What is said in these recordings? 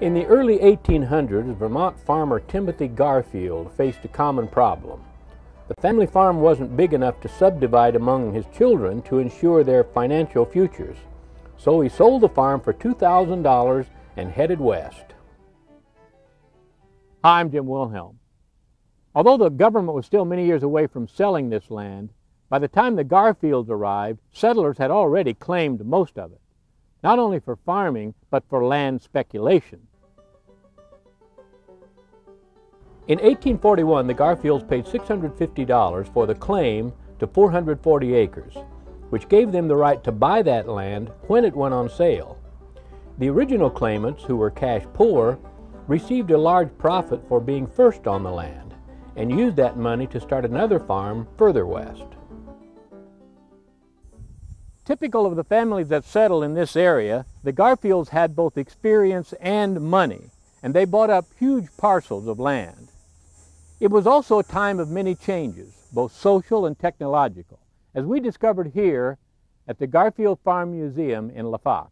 In the early 1800s, Vermont farmer Timothy Garfield faced a common problem. The family farm wasn't big enough to subdivide among his children to ensure their financial futures. So he sold the farm for $2,000 and headed west. Hi, I'm Jim Wilhelm. Although the government was still many years away from selling this land, by the time the Garfields arrived, settlers had already claimed most of it, not only for farming, but for land speculation. In 1841, the Garfields paid $650 for the claim to 440 acres, which gave them the right to buy that land when it went on sale. The original claimants, who were cash poor, received a large profit for being first on the land and used that money to start another farm further west. Typical of the families that settled in this area, the Garfields had both experience and money, and they bought up huge parcels of land. It was also a time of many changes, both social and technological, as we discovered here at the Garfield Farm Museum in LaFox.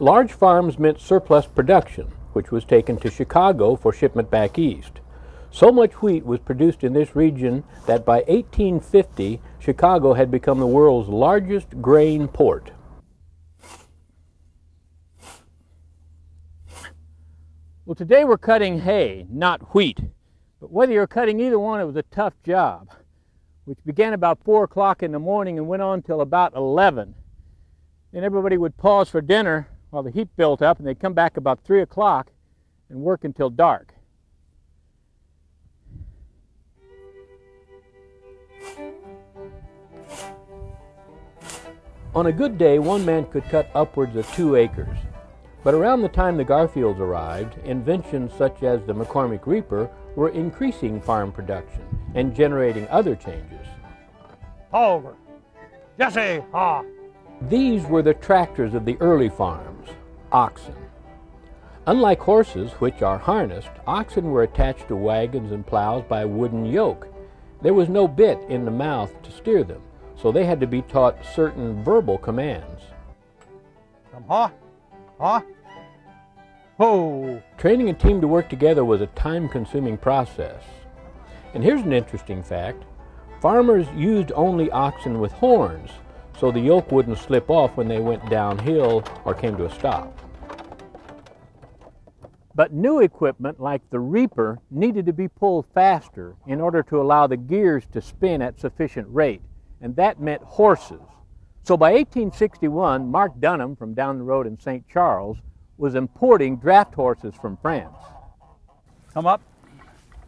Large farms meant surplus production, which was taken to Chicago for shipment back east. So much wheat was produced in this region that by 1850, Chicago had become the world's largest grain port. Well, today we're cutting hay, not wheat. But whether you're cutting either one, it was a tough job, which began about 4 o'clock in the morning and went on till about 11. Then everybody would pause for dinner while the heat built up, and they'd come back about 3 o'clock and work until dark. On a good day, one man could cut upwards of two acres. But around the time the Garfields arrived, inventions such as the McCormick Reaper were increasing farm production and generating other changes. Over. Jesse, ha! These were the tractors of the early farms, oxen. Unlike horses, which are harnessed, oxen were attached to wagons and plows by a wooden yoke. There was no bit in the mouth to steer them, so they had to be taught certain verbal commands. Come, ha! Huh? Oh. Training a team to work together was a time consuming process. And here's an interesting fact farmers used only oxen with horns, so the yoke wouldn't slip off when they went downhill or came to a stop. But new equipment like the reaper needed to be pulled faster in order to allow the gears to spin at sufficient rate, and that meant horses. So by 1861, Mark Dunham from down the road in St. Charles was importing draft horses from France. Come up.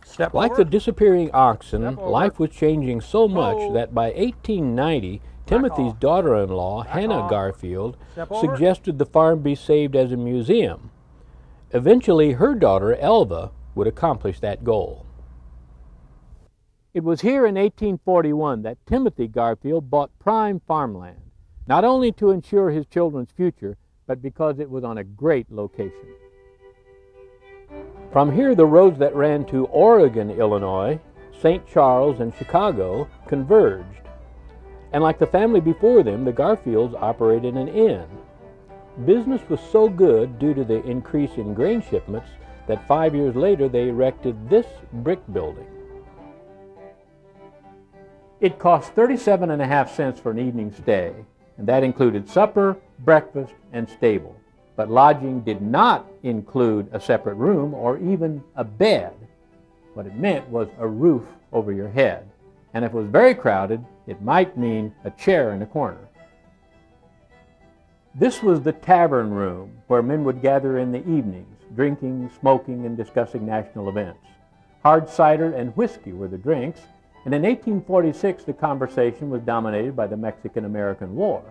Step like over. the disappearing oxen, life was changing so much Oh. that by 1890, Timothy's daughter in law, Hannah off. Garfield, Step over. suggested the farm be saved as a museum. Eventually, her daughter, Elva, would accomplish that goal. It was here in 1841 that Timothy Garfield bought prime farmland, not only to ensure his children's future, but because it was on a great location. From here, the roads that ran to Oregon, Illinois, St. Charles, and Chicago converged. And like the family before them, the Garfields operated an inn. Business was so good due to the increase in grain shipments that five years later they erected this brick building. It cost 37 and a half cents for an evening stay, and that included supper, breakfast, and stable. But lodging did not include a separate room or even a bed. What it meant was a roof over your head. And if it was very crowded, it might mean a chair in a corner. This was the tavern room where men would gather in the evenings, drinking, smoking, and discussing national events. Hard cider and whiskey were the drinks, and in 1846 the conversation was dominated by the Mexican American War.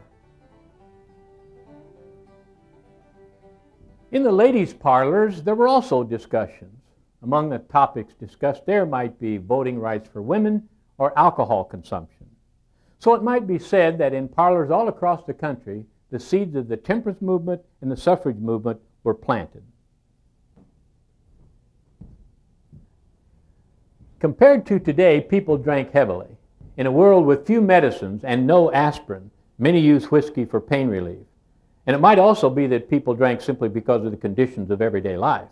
In the ladies' parlors, there were also discussions. Among the topics discussed there might be voting rights for women or alcohol consumption. So it might be said that in parlors all across the country, the seeds of the temperance movement and the suffrage movement were planted. Compared to today, people drank heavily. In a world with few medicines and no aspirin, many used whiskey for pain relief. And it might also be that people drank simply because of the conditions of everyday life.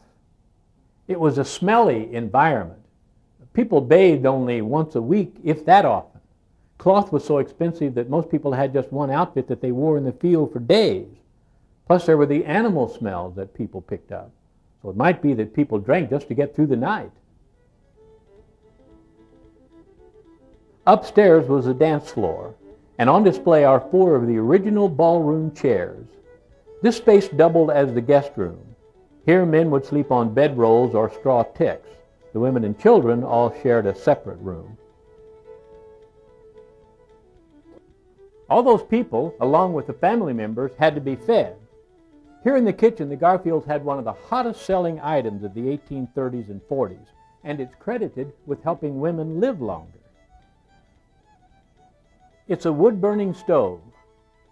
It was a smelly environment. People bathed only once a week, if that often. Cloth was so expensive that most people had just one outfit that they wore in the field for days. Plus, there were the animal smells that people picked up. So it might be that people drank just to get through the night. Upstairs was a dance floor, and on display are four of the original ballroom chairs. This space doubled as the guest room. Here, men would sleep on bedrolls or straw ticks. The women and children all shared a separate room. All those people, along with the family members, had to be fed. Here in the kitchen, the Garfields had one of the hottest selling items of the 1830s and 40s, and it's credited with helping women live longer. It's a wood burning stove.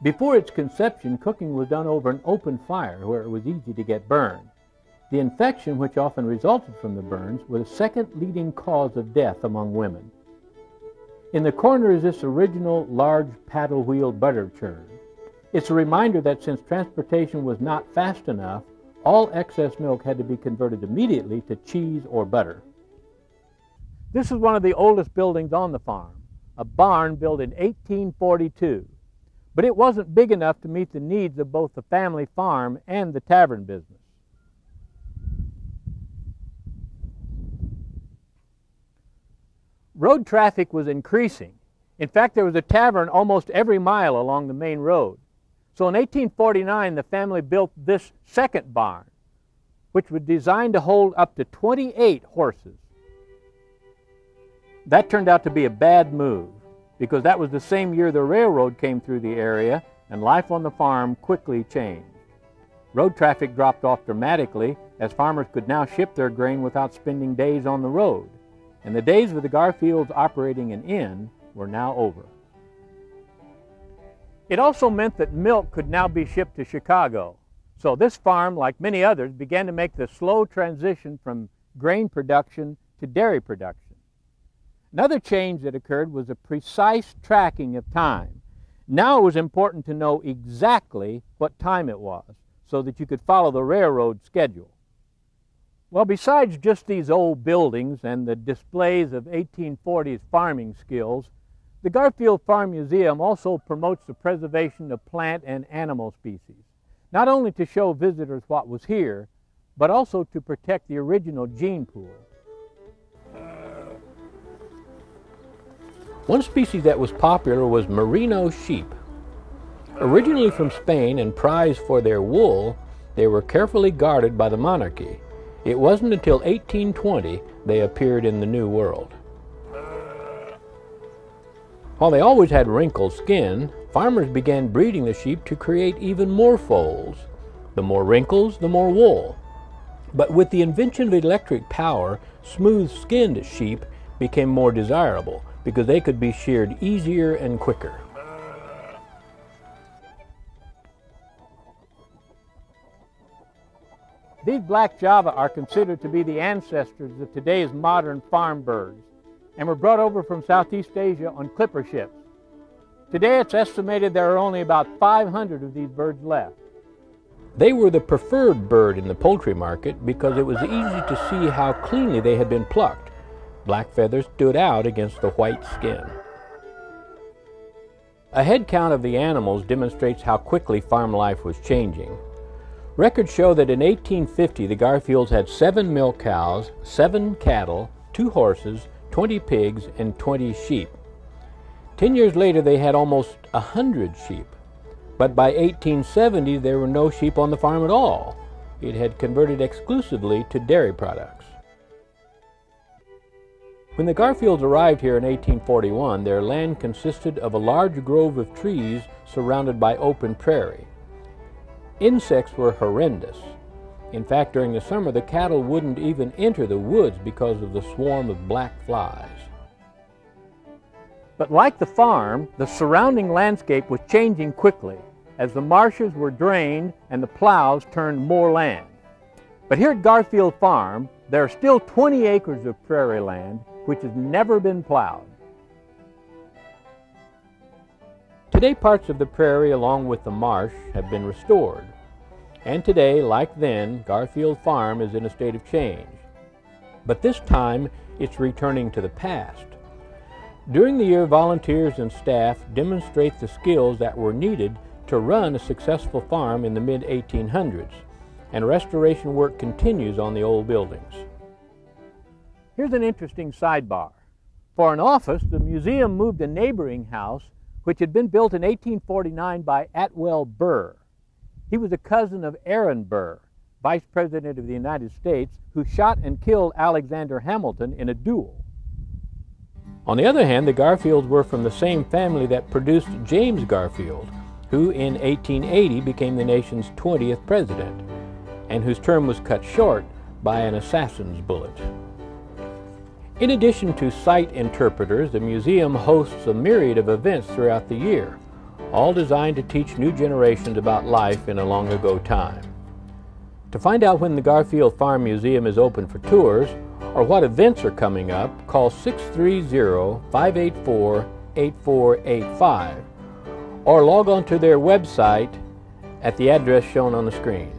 Before its conception, cooking was done over an open fire where it was easy to get burned. The infection which often resulted from the burns was the second leading cause of death among women. In the corner is this original large paddle wheel butter churn. It's a reminder that since transportation was not fast enough, all excess milk had to be converted immediately to cheese or butter. This is one of the oldest buildings on the farm a barn built in 1842. But it wasn't big enough to meet the needs of both the family farm and the tavern business. Road traffic was increasing. In fact, there was a tavern almost every mile along the main road. So in 1849, the family built this second barn, which was designed to hold up to 28 horses. That turned out to be a bad move because that was the same year the railroad came through the area and life on the farm quickly changed. Road traffic dropped off dramatically as farmers could now ship their grain without spending days on the road. And the days of the Garfields operating an inn were now over. It also meant that milk could now be shipped to Chicago. So this farm, like many others, began to make the slow transition from grain production to dairy production. Another change that occurred was a precise tracking of time. Now it was important to know exactly what time it was so that you could follow the railroad schedule. Well, besides just these old buildings and the displays of 1840s farming skills, the Garfield Farm Museum also promotes the preservation of plant and animal species, not only to show visitors what was here, but also to protect the original gene pool. One species that was popular was merino sheep. Originally from Spain and prized for their wool, they were carefully guarded by the monarchy. It wasn't until 1820 they appeared in the New World. While they always had wrinkled skin, farmers began breeding the sheep to create even more foals. The more wrinkles, the more wool. But with the invention of electric power, smooth skinned sheep became more desirable because they could be sheared easier and quicker. These black Java are considered to be the ancestors of today's modern farm birds and were brought over from Southeast Asia on clipper ships. Today it's estimated there are only about 500 of these birds left. They were the preferred bird in the poultry market because it was easy to see how cleanly they had been plucked Black feathers stood out against the white skin. A head count of the animals demonstrates how quickly farm life was changing. Records show that in 1850 the Garfields had seven milk cows, seven cattle, two horses, 20 pigs, and 20 sheep. Ten years later they had almost a hundred sheep. But by 1870 there were no sheep on the farm at all. It had converted exclusively to dairy products. When the Garfields arrived here in 1841, their land consisted of a large grove of trees surrounded by open prairie. Insects were horrendous. In fact, during the summer, the cattle wouldn't even enter the woods because of the swarm of black flies. But like the farm, the surrounding landscape was changing quickly as the marshes were drained and the plows turned more land. But here at Garfield Farm, there are still 20 acres of prairie land which has never been plowed. Today, parts of the prairie, along with the marsh, have been restored. And today, like then, Garfield Farm is in a state of change. But this time, it's returning to the past. During the year, volunteers and staff demonstrate the skills that were needed to run a successful farm in the mid 1800s, and restoration work continues on the old buildings. Here's an interesting sidebar. For an office, the museum moved a neighboring house which had been built in 1849 by Atwell Burr. He was a cousin of Aaron Burr, Vice President of the United States, who shot and killed Alexander Hamilton in a duel. On the other hand, the Garfields were from the same family that produced James Garfield, who in 1880 became the nation's 20th president, and whose term was cut short by an assassin's bullet. In addition to site interpreters, the museum hosts a myriad of events throughout the year, all designed to teach new generations about life in a long ago time. To find out when the Garfield Farm Museum is open for tours, or what events are coming up, call 630-584-8485 or log on to their website at the address shown on the screen.